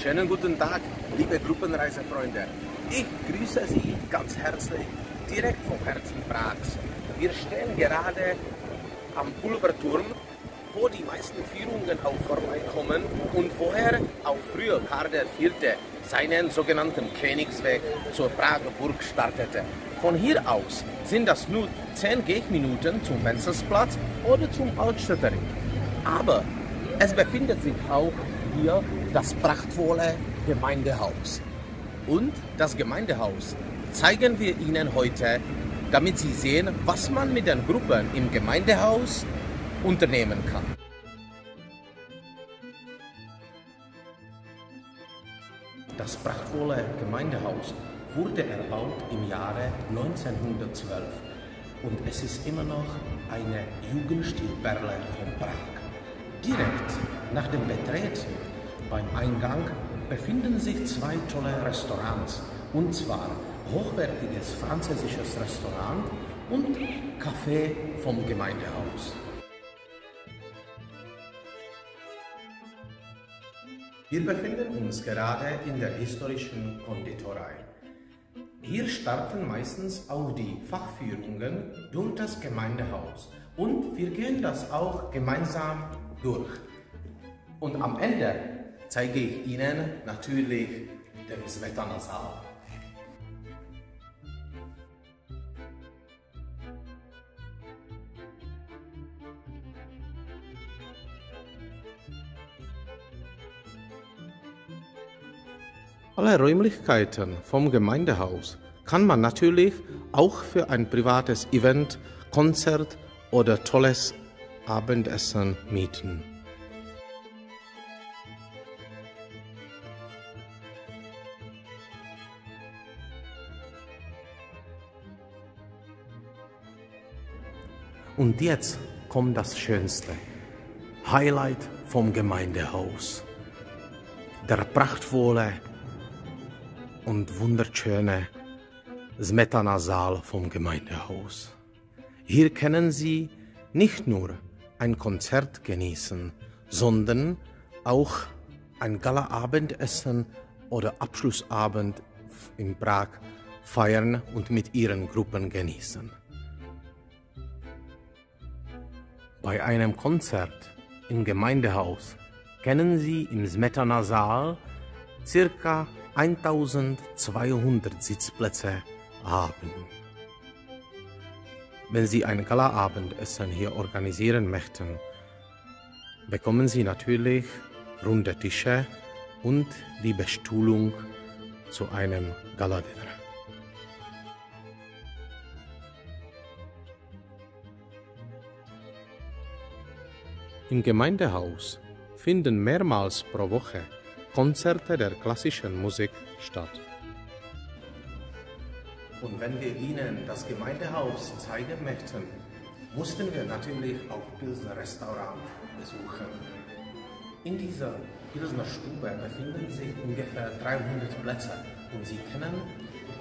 Schönen guten Tag, liebe Gruppenreisefreunde. Ich grüße Sie ganz herzlich direkt vom Herzen Prags. Wir stehen gerade am Pulverturm, wo die meisten Führungen auch vorbeikommen und woher auch früher Karl IV. seinen sogenannten Königsweg zur Prager Burg startete. Von hier aus sind das nur 10 Gehminuten zum Wenzelsplatz oder zum Altstädter Aber es befindet sich auch hier das prachtvolle Gemeindehaus. Und das Gemeindehaus zeigen wir Ihnen heute, damit Sie sehen, was man mit den Gruppen im Gemeindehaus unternehmen kann. Das prachtvolle Gemeindehaus wurde erbaut im Jahre 1912 und es ist immer noch eine Jugendstilperle von Prag. Direkt nach dem Betreten beim Eingang befinden sich zwei tolle Restaurants und zwar hochwertiges französisches Restaurant und Café vom Gemeindehaus. Wir befinden uns gerade in der historischen Konditorei. Hier starten meistens auch die Fachführungen durch das Gemeindehaus und wir gehen das auch gemeinsam durch. Und am Ende zeige ich Ihnen natürlich den Smetana Saal. Alle Räumlichkeiten vom Gemeindehaus kann man natürlich auch für ein privates Event, Konzert oder tolles Abendessen mieten. Und jetzt kommt das Schönste. Highlight vom Gemeindehaus. Der prachtvolle und wunderschöne Smetana-Saal vom Gemeindehaus. Hier können Sie nicht nur ein Konzert genießen, sondern auch ein Gala-Abendessen oder Abschlussabend in Prag feiern und mit Ihren Gruppen genießen. Bei einem Konzert im Gemeindehaus können Sie im Smetana-Saal circa 1200 Sitzplätze haben. Wenn Sie ein Gala-Abendessen hier organisieren möchten, bekommen Sie natürlich runde Tische und die Bestuhlung zu einem Galadinner. Im Gemeindehaus finden mehrmals pro Woche Konzerte der klassischen Musik statt. Und wenn wir Ihnen das Gemeindehaus zeigen möchten, mussten wir natürlich auch Pilsner Restaurant besuchen. In dieser Pilsner Stube befinden sich ungefähr 300 Plätze und Sie können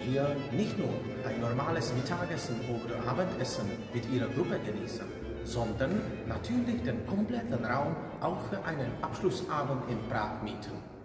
hier nicht nur ein normales Mittagessen oder Abendessen mit Ihrer Gruppe genießen, sondern natürlich den kompletten Raum auch für einen Abschlussabend in Prag mieten.